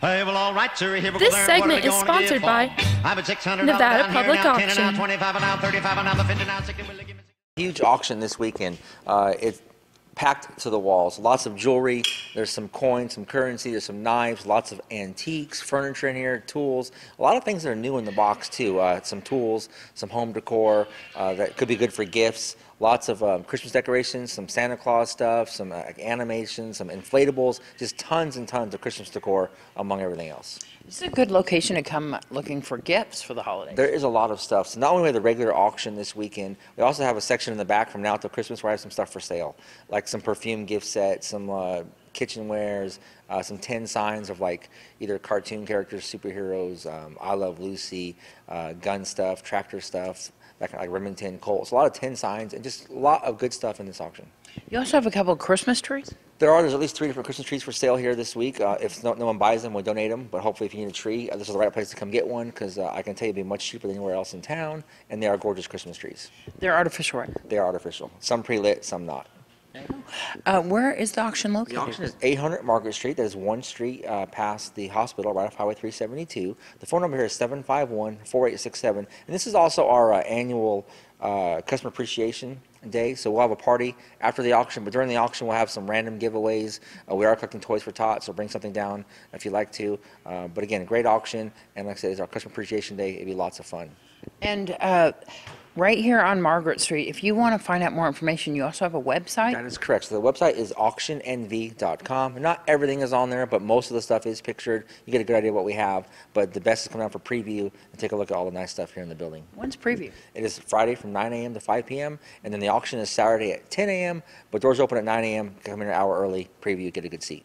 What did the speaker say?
Hey, well, all right, sir. Here we This go there. segment What are we is sponsored by I'm at 600 Nevada Public now, Auction. now 25 and now 35 and now the 50 now 60. Will you give me Huge auction this weekend. Uh, it's packed to the walls. Lots of jewelry. There's some coins, some currency. There's some knives. Lots of antiques, furniture in here, tools. A lot of things that are new in the box too. Uh, some tools, some home decor uh, that could be good for gifts. Lots of um, Christmas decorations, some Santa Claus stuff, some uh, animations, some inflatables. Just tons and tons of Christmas decor among everything else. This is a good location to come looking for gifts for the holidays. There is a lot of stuff. So not only we have the regular auction this weekend, we also have a section in the back from now till Christmas where I have some stuff for sale, like some perfume gift sets, some uh, kitchenwares, uh, some tin signs of like either cartoon characters, superheroes, um, I Love Lucy, uh, gun stuff, tractor stuff, that kind of like Remington, Colts. A lot of tin signs and just a lot of good stuff in this auction. You also have a couple of Christmas trees? There are, there's at least three different Christmas trees for sale here this week. Uh, if no, no one buys them, we'll donate them. But hopefully, if you need a tree, uh, this is the right place to come get one because uh, I can tell you it'll be much cheaper than anywhere else in town. And they are gorgeous Christmas trees. They're artificial, right? They are artificial. Some pre-lit, some not. Uh, where is the auction located? The auction is 800 Margaret Street. That is one street uh, past the hospital, right off Highway 372. The phone number here is 751-4867. And this is also our uh, annual uh, customer appreciation day. So we'll have a party after the auction, but during the auction we'll have some random giveaways. Uh, we are collecting toys for tots, so bring something down if you'd like to. Uh, but again, great auction, and like I said, it's our customer appreciation day. It'll be lots of fun. And uh, right here on Margaret Street, if you want to find out more information, you also have a website? That is correct. So the website is auctionnv.com. Not everything is on there, but most of the stuff is pictured. You get a good idea of what we have. But the best is coming out for preview and take a look at all the nice stuff here in the building. When's preview? It is Friday from 9 a.m. to 5 p.m. and then the auction is Saturday at 10 a.m. But doors open at 9 a.m. Come in an hour early, preview, get a good seat.